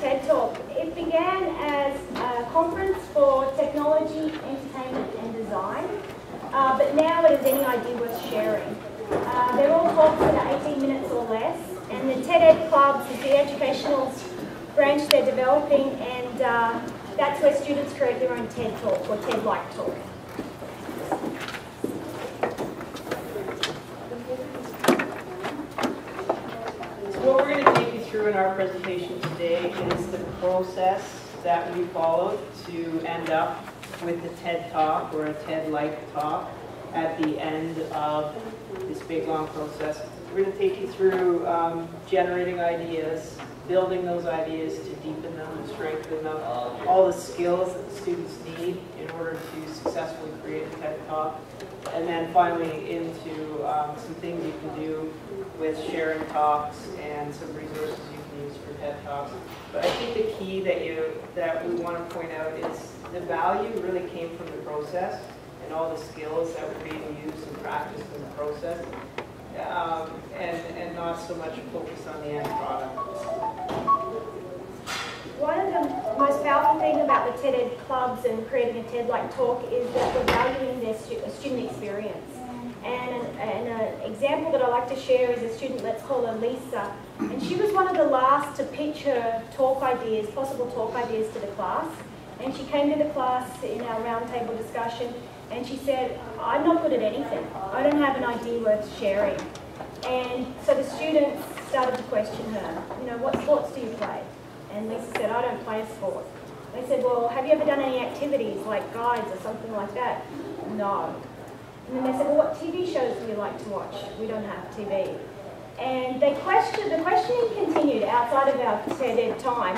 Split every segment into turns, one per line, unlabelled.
TED Talk. It began as a conference for technology, entertainment and design, uh, but now it is any idea worth sharing. Uh, they're all talks that are 18 minutes or less, and the TED Ed Clubs is the educational branch they're developing, and uh, that's where students create their own TED Talk or TED-like talk.
what we're going to take you through in our presentation today is the process that we followed to end up with the TED Talk or a TED-like talk at the end of this big long process. We're going to take you through um, generating ideas, building those ideas to deepen them and strengthen them, all the skills that the students need in order to successfully create a TED Talk, and then finally into um, some things you can do with sharing talks and some resources But I think the key that you that we want to point out is the value really came from the process and all the skills that were being used and practiced in the process, um, and, and not so much focus on the end product.
One of the most powerful things about the TED Ed clubs and creating a TED-like talk is that we're valuing their stu student experience. And an, example that I like to share is a student, let's call her Lisa. And she was one of the last to pitch her talk ideas, possible talk ideas to the class. And she came to the class in our roundtable discussion and she said, I'm not good at anything. I don't have an idea worth sharing. And so the students started to question her, you know, what sports do you play? And Lisa said, I don't play a sport. They said, well, have you ever done any activities like guides or something like that? No. And then they said, well, what TV shows do you like to watch? We don't have TV. And they questioned, the questioning continued outside of our TED time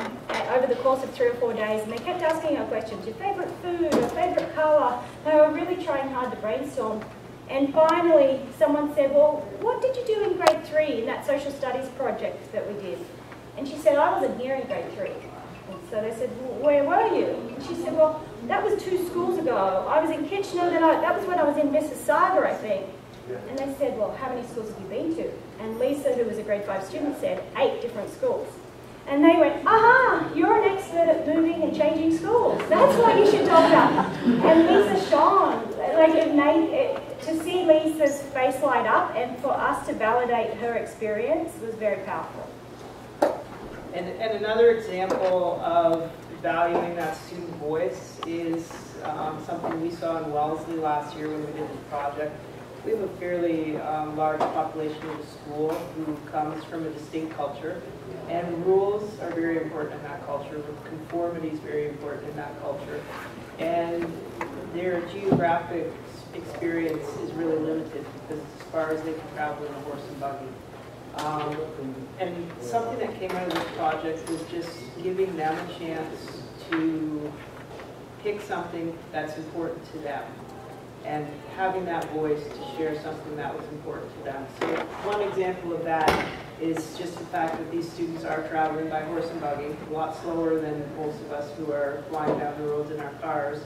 over the course of three or four days, and they kept asking our questions, your favourite food, your favourite colour. They were really trying hard to brainstorm. And finally, someone said, well, what did you do in grade three in that social studies project that we did? And she said, I wasn't here in grade three. So they said, well, where were you? And she said, well, that was two schools ago. I was in Kitchener, then I, that was when I was in Mississauga, I think. And they said, well, how many schools have you been to? And Lisa, who was a grade five student, said, eight different schools. And they went, aha, you're an expert at moving and changing schools. That's what you should talk about. And Lisa shone. Like it made, it, to see Lisa's face light up and for us to validate her experience was very powerful.
And, and another example of valuing that student voice is um, something we saw in Wellesley last year when we did the project. We have a fairly um, large population of the school who comes from a distinct culture, and rules are very important in that culture. Conformity is very important in that culture, and their geographic experience is really limited because as far as they can travel in a horse and buggy. Um, and something that came out of this project was just giving them a chance to pick something that's important to them and having that voice to share something that was important to them. So one example of that is just the fact that these students are traveling by horse and buggy, a lot slower than most of us who are flying down the roads in our cars.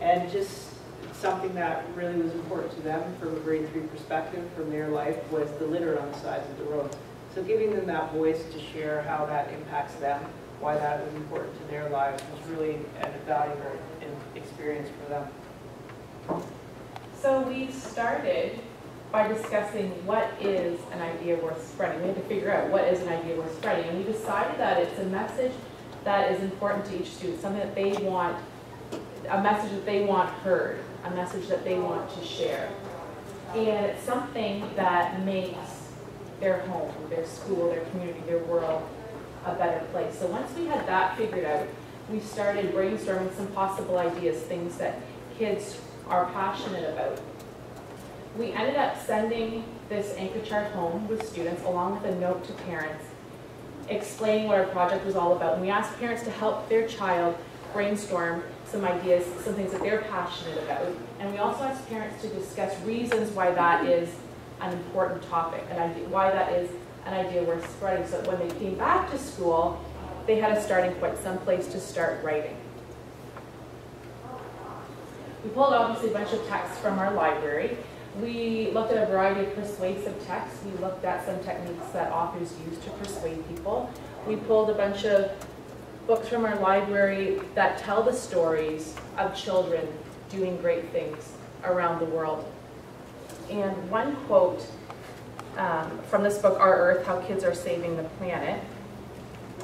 And just something that really was important to them from a grade three perspective from their life was the litter on the sides of the road. So giving them that voice to share how that impacts them, why that was important to their lives was really a valuable experience for them.
So we started by discussing what is an idea worth spreading. We had to figure out what is an idea worth spreading. And we decided that it's a message that is important to each student, something that they want, a message that they want heard a message that they want to share. And it's something that makes their home, their school, their community, their world a better place. So once we had that figured out, we started brainstorming some possible ideas, things that kids are passionate about. We ended up sending this anchor chart home with students along with a note to parents explaining what our project was all about. And we asked parents to help their child brainstorm some ideas, some things that they're passionate about. And we also asked parents to discuss reasons why that is an important topic, and why that is an idea worth spreading, so that when they came back to school, they had a starting point, some place to start writing. We pulled obviously a bunch of texts from our library. We looked at a variety of persuasive texts. We looked at some techniques that authors use to persuade people. We pulled a bunch of books from our library that tell the stories of children doing great things around the world. And one quote um, from this book, Our Earth, How Kids Are Saving the Planet,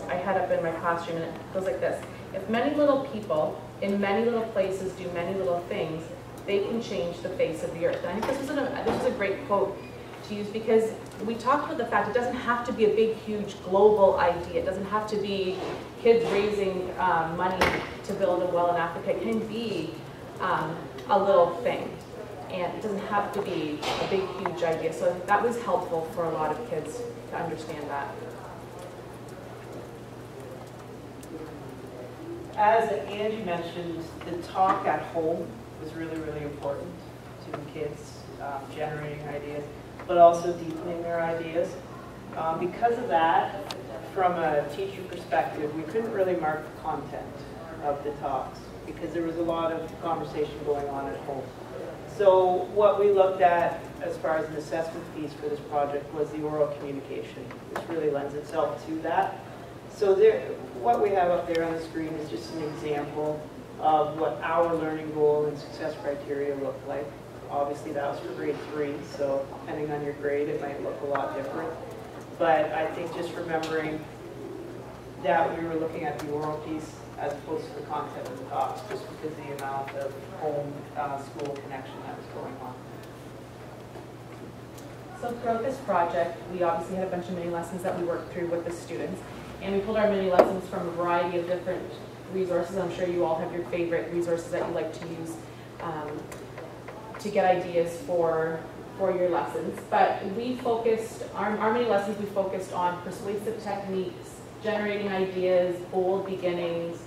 I had up in my classroom and it goes like this. If many little people in many little places do many little things, they can change the face of the earth. And I think this was, a, this was a great quote to use because we talked about the fact it doesn't have to be a big, huge global idea. It doesn't have to be kids raising um, money to build a well in Africa. It can be um, a little thing. And it doesn't have to be a big, huge idea. So that was helpful for a lot of kids to understand that.
As Angie mentioned, the talk at home was really, really important to kids, um, generating ideas, but also deepening their ideas. Um, because of that, from a teacher perspective, we couldn't really mark the content of the talks because there was a lot of conversation going on at home. So what we looked at as far as an assessment piece for this project was the oral communication, which really lends itself to that. So there, what we have up there on the screen is just an example of what our learning goal and success criteria look like. Obviously that was for grade three, so depending on your grade, it might look a lot different. But I think just remembering that we were looking at the oral piece as opposed to the content of the talks, just because the amount of home, uh, school connection that was going on.
So throughout this project, we obviously had a bunch of mini lessons that we worked through with the students. And we pulled our mini lessons from a variety of different resources. I'm sure you all have your favorite resources that you like to use um, to get ideas for, for your lessons. But we focused, our, our mini lessons, we focused on persuasive techniques, generating ideas, bold beginnings,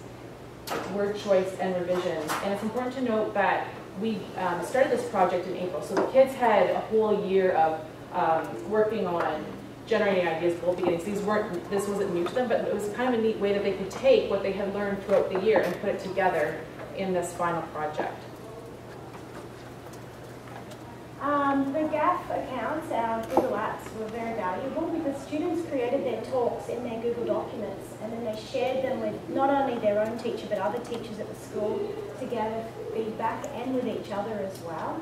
word choice, and revision. And it's important to note that we um, started this project in April, so the kids had a whole year of um, working on generating ideas, bold beginnings. These weren't, this wasn't new to them, but it was kind of a neat way that they could take what they had learned throughout the year and put it together in this final project.
Um, the GAF accounts, our Google Apps, were very valuable because students created their talks in their Google Documents and then they shared them with not only their own teacher but other teachers at the school to gather feedback and with each other as well.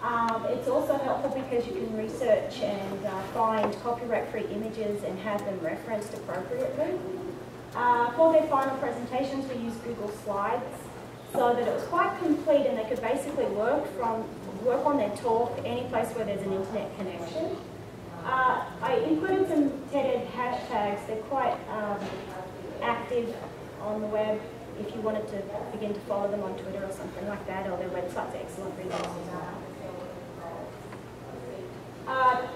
Um, it's also helpful because you can research and uh, find copyright-free images and have them referenced appropriately. Uh, for their final presentations, we use Google Slides so that it was quite complete and they could basically work from work on their talk any place where there's an internet connection. Uh, I included some TED hashtags. They're quite um, active on the web if you wanted to begin to follow them on Twitter or something like that, or their website's excellent resources. Uh,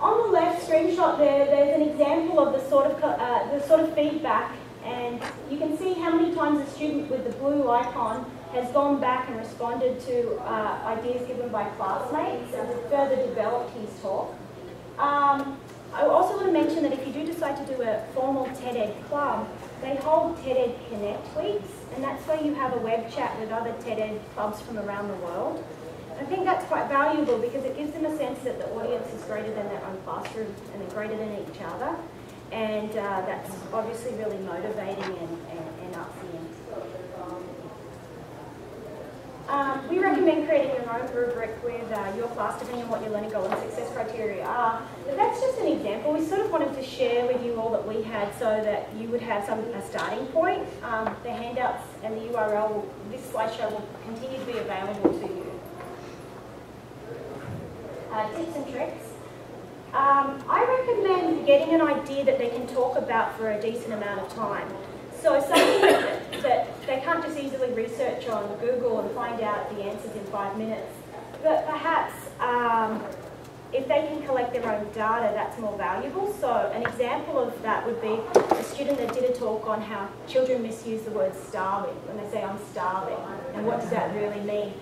on the left screenshot there, there's an example of the sort of uh, the sort of feedback, and you can see how many times a student with the blue icon has gone back and responded to uh, ideas given by classmates and further developed his talk. Um, I also want to mention that if you do decide to do a formal TED Ed club, they hold TED Ed Connect weeks, and that's where you have a web chat with other TED-Ed clubs from around the world. I think that's quite valuable because it gives them a sense that the audience is greater than their own classroom and they're greater than each other. And uh, that's obviously really motivating and, and, and. Um, we recommend creating your own rubric with uh, your class depending on what your learning goal and success criteria are. But that's just an example. We sort of wanted to share with you all that we had so that you would have some a starting point. Um, the handouts and the URL, this slideshow will continue to be available to you uh, tips and tricks. Um, I recommend getting an idea that they can talk about for a decent amount of time. So something that, that they can't just easily research on Google and find out the answers in five minutes. But perhaps um, if they can collect their own data, that's more valuable. So an example of that would be a student that did a talk on how children misuse the word starving when they say I'm starving and what does that really mean.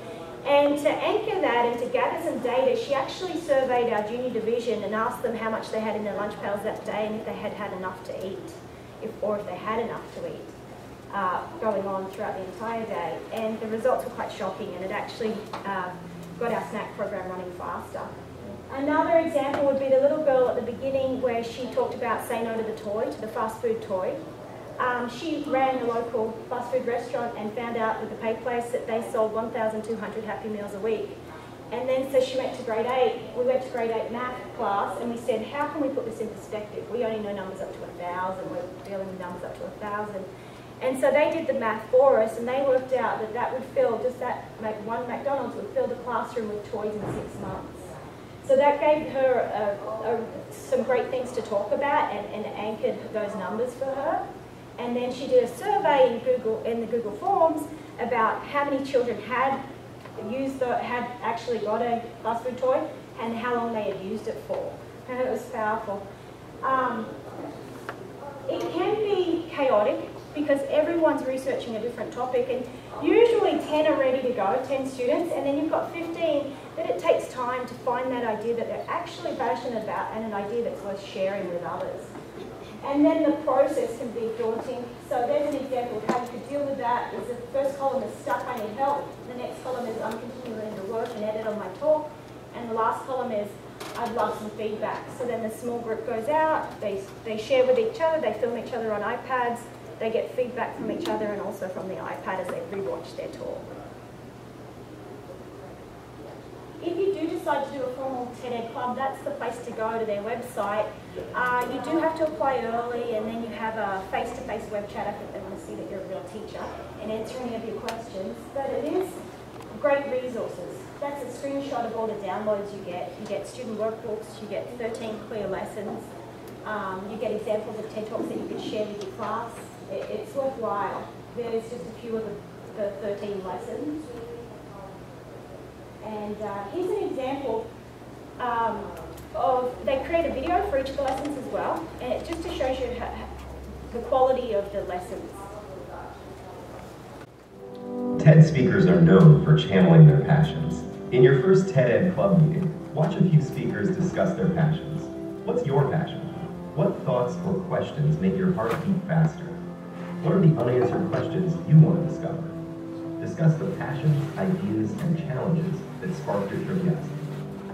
And to anchor that and to gather some data, she actually surveyed our junior division and asked them how much they had in their lunch pails that day and if they had had enough to eat, if, or if they had enough to eat. Uh, going on throughout the entire day. And the results were quite shocking and it actually um, got our snack program running faster. Another example would be the little girl at the beginning where she talked about say no to the toy, to the fast food toy. Um, she ran a local fast food restaurant and found out with the pay place that they sold 1,200 Happy Meals a week. And then so she went to grade eight, we went to grade eight math class and we said, how can we put this in perspective? We only know numbers up to a thousand, we're dealing with numbers up to a thousand. And so they did the math for us and they worked out that that would fill, just that one McDonald's would fill the classroom with toys in six months. So that gave her a, a, some great things to talk about and, and anchored those numbers for her. And then she did a survey in Google in the Google Forms about how many children had used the, had actually got a food toy and how long they had used it for. And it was powerful. Um, it can be chaotic because everyone's researching a different topic and usually 10 are ready to go, 10 students, and then you've got 15 that it takes time to find that idea that they're actually passionate about and an idea that's worth sharing with others. And then the process can be daunting. So there's an example of how you could deal with that. Is the first column is stuck, I need help. The next column is I'm continuing to work and edit on my talk. And the last column is I'd love some feedback. So then the small group goes out, they, they share with each other, they film each other on iPads, they get feedback from each other and also from the iPad as they rewatch their talk. If you do decide to do a formal TED Ed Club, that's the place to go to their website. Uh, you do have to apply early and then you have a face-to-face -face web chat if they want to see that you're a real teacher and answer any of your questions. But it is great resources. That's a screenshot of all the downloads you get. You get student workbooks, you get 13 clear lessons, um, you get examples of TED Talks that you can share with your class. It, it's worthwhile. There's just a few of the, the 13 lessons. And uh, here's an example um, of, they create a video for each of the lessons as well, and it just to show you how, the quality of the lessons.
TED speakers are known for channeling their passions. In your first TED Ed Club meeting, watch a few speakers discuss their passions. What's your passion? What thoughts or questions make your heart beat faster? What are the unanswered questions you want to discover? Discuss the passions, ideas, and challenges that sparked your curiosity.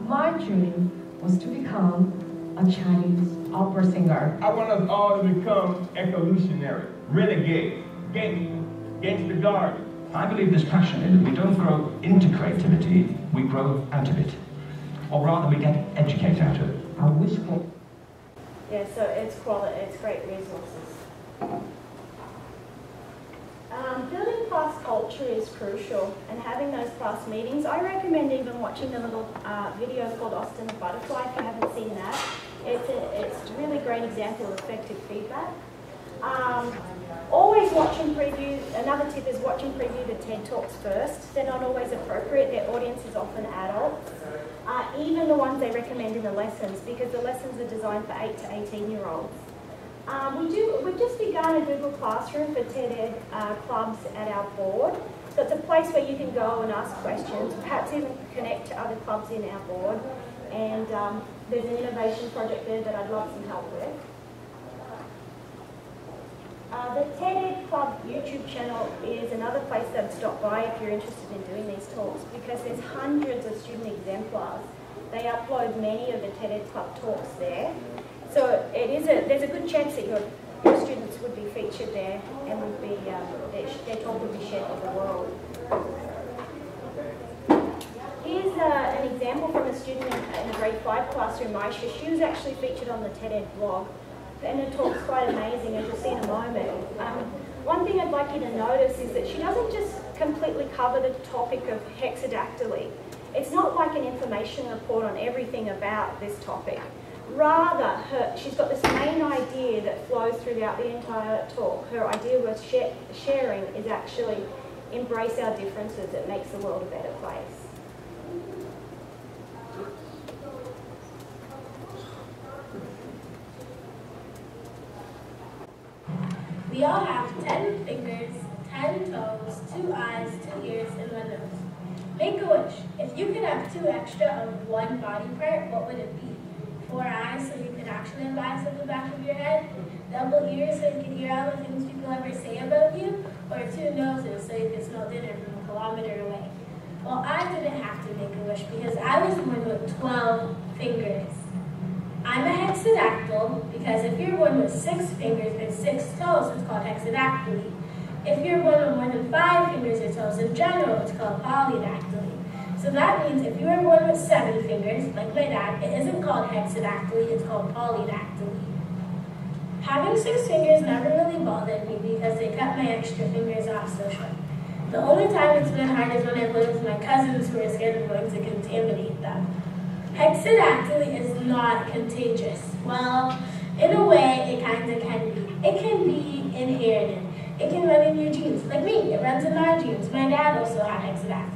My dream was to become a Chinese opera singer.
I want us all to become evolutionary, renegade, gangster, gangster guard.
I believe this passion in that we don't grow into creativity, we grow out of it. Or rather, we get educated out of it.
I wish for...
Yeah, so it's quality, it's great resources. Um, building class culture is crucial and having those class meetings, I recommend even watching the little uh, video called Austin the Butterfly if you haven't seen that. It's a, it's a really great example of effective feedback. Um, always watch and preview, another tip is watch and preview the TED Talks first. They're not always appropriate, their audience is often adults. Uh, even the ones they recommend in the lessons because the lessons are designed for 8 to 18 year olds. Um, we do, we've just begun a Google Classroom for TED Ed uh, clubs at our board. So it's a place where you can go and ask questions, perhaps even connect to other clubs in our board. And um, there's an innovation project there that I'd love some help with. Uh, the TED Ed Club YouTube channel is another place that I'd stop by if you're interested in doing these talks because there's hundreds of student exemplars. They upload many of the TED Ed Club talks there. So it is a, there's a good chance that your, your students would be featured there and would be, um, their, their talk would be shared with the world. Here's uh, an example from a student in, a grade 5 classroom, Aisha. She was actually featured on the TED Ed blog and her talk's quite amazing as you'll see in a moment. Um, one thing I'd like you to notice is that she doesn't just completely cover the topic of hexadactyly. It's not like an information report on everything about this topic. Rather, her, she's got this main idea that flows throughout the entire talk. Her idea worth sharing is actually embrace our differences. It makes the world a better place.
We all have 10 fingers, 10 toes, 2 eyes, 2 ears, and 1 nose. Make a wish. If you could have 2 extra of one body part, what would it be? Four eyes so you can actually eyes at the back of your head, double ears so you can hear all the things people ever say about you, or two noses so you can smell dinner from a kilometer away. Well, I didn't have to make a wish because I was born with 12 fingers. I'm a hexadactyl because if you're born born with six fingers and six toes, it's called hexadactyly. If you're born with more than five fingers or toes, in general, it's called polydactyly. So that means if you were born with seven fingers, like my dad, it isn't called hexadactyly, it's called polydactyly. Having six fingers never really bothered me because they cut my extra fingers off so short. The only time it's been hard is when I've lived with my cousins who are scared of going to contaminate them. Hexadactyly is not contagious. Well, in a way, it kind of can be. It can be inherited. It can run in your genes. Like me, it runs in my genes. My dad also had hexadactyly.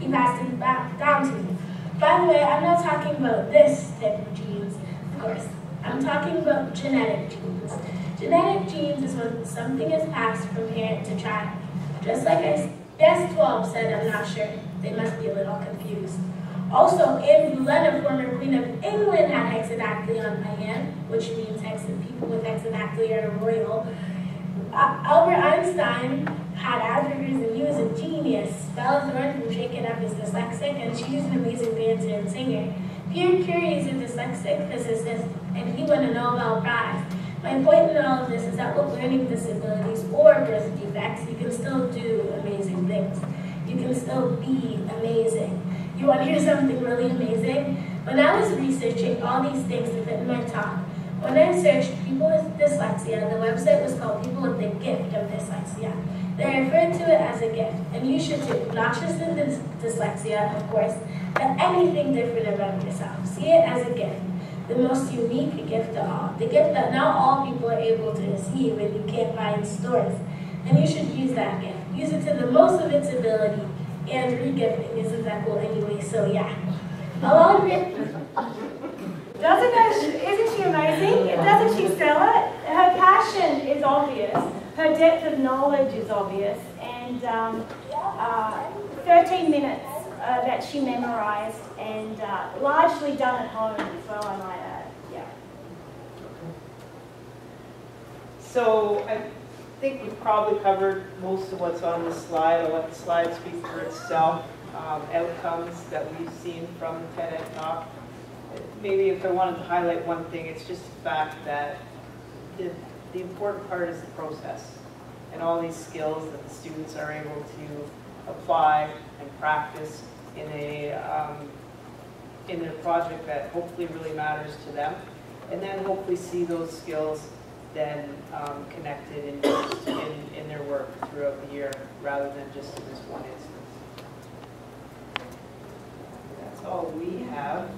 He passed it back down to me. By the way, I'm not talking about this type of genes, of course. I'm talking about genetic genes. Genetic genes is when something is passed from parent to child. Just like I guess 12 said, I'm not sure. They must be a little confused. Also, Anne Boleyn, former Queen of England, had hexadactyly on my hand, which means hex people with hexadactyly are royal. Uh, Albert Einstein had Asperger's and he was a genius. Bella Thorne from Shake It Up is dyslexic and she's an amazing dancer and singer. Pierre Curie is a dyslexic physicist and he won a Nobel Prize. My point in all of this is that with learning disabilities or birth defects, you can still do amazing things. You can still be amazing. You want to hear something really amazing? When I was researching all these things to fit in my talk, when I searched people with dyslexia, the website was called People with the Gift of Dyslexia. They referred to it as a gift, and you should too. Not just in dys dyslexia, of course, but anything different about yourself. See it as a gift. The most unique gift of all. The gift that not all people are able to receive and you can't buy in stores. And you should use that gift. Use it to the most of its ability and regifting isn't that cool anyway, so yeah. Along with
Doesn't it, isn't she amazing? Doesn't she sell it? Her passion is obvious. Her depth of knowledge is obvious. And um, uh, 13 minutes uh, that she memorized and uh, largely done at home as well, I might add. Yeah.
So I think we've probably covered most of what's on the slide. I'll let the slide speak for itself. Um, outcomes that we've seen from the TED Ed talk. Maybe if I wanted to highlight one thing, it's just the fact that the, the important part is the process and all these skills that the students are able to apply and practice in a um, in a project that hopefully really matters to them, and then hopefully see those skills then um, connected used in, in their work throughout the year rather than just in this one instance. That's all we have.